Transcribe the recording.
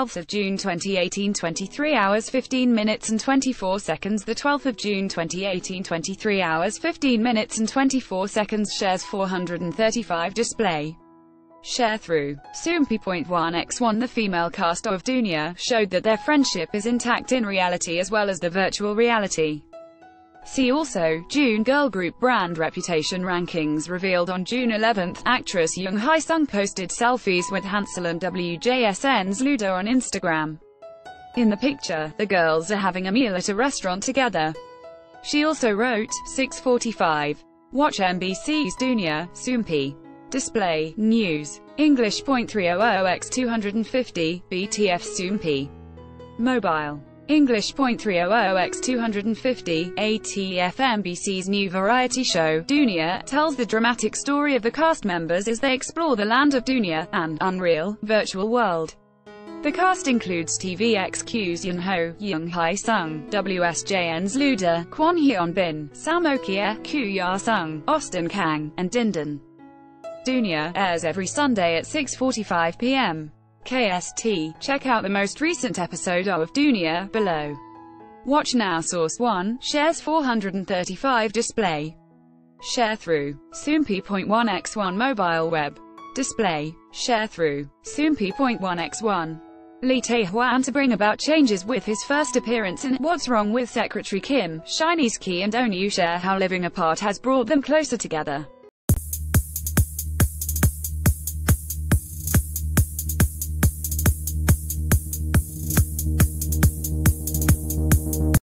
12th of June 2018 23 hours 15 minutes and 24 seconds. The 12th of June 2018 23 hours 15 minutes and 24 seconds. Shares 435 Display. Sharethrough. Soompi.1x1 The female cast of Dunia showed that their friendship is intact in reality as well as the virtual reality. See also, June girl group brand reputation rankings revealed on June 11. Actress Jung Hye Sung posted selfies with Hansel and WJSN's Luda on Instagram. In the picture, the girls are having a meal at a restaurant together. She also wrote, 645. Watch MBC's Dunia, Soompi. Display, News. English .300x250, BTF Soompi. Mobile. English .300x250, ATF MBC's new variety show, Dunia, tells the dramatic story of the cast members as they explore the land of Dunia, and unreal, virtual world. The cast includes TVXQ's Yunho, Young Hae-sung, WJSN's Luda, Kwon Hyun Bin, Sam Okyere, Koo Ja Sung, Austin Kang, and DinDin. Dunia airs every Sunday at 6.45 p.m. KST. Check out the most recent episode of Dunia, below. Watch now Source 1, shares 435 display. Sharethrough. Soompi.1x1 mobile web. Display. Sharethrough. Soompi.1x1. Lee Tae-hwan to bring about changes with his first appearance in What's Wrong with Secretary Kim, SHINee's Key and Onew share how living apart has brought them closer together.